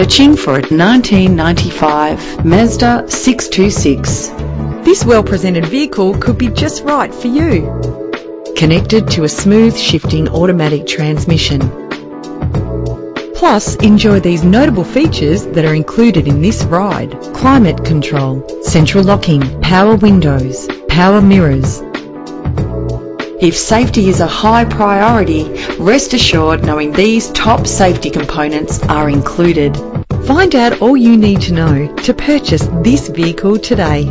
Searching for a 1995 Mazda 626. This well-presented vehicle could be just right for you. Connected to a smooth shifting automatic transmission. Plus, enjoy these notable features that are included in this ride. Climate control, central locking, power windows, power mirrors. If safety is a high priority, rest assured knowing these top safety components are included. Find out all you need to know to purchase this vehicle today.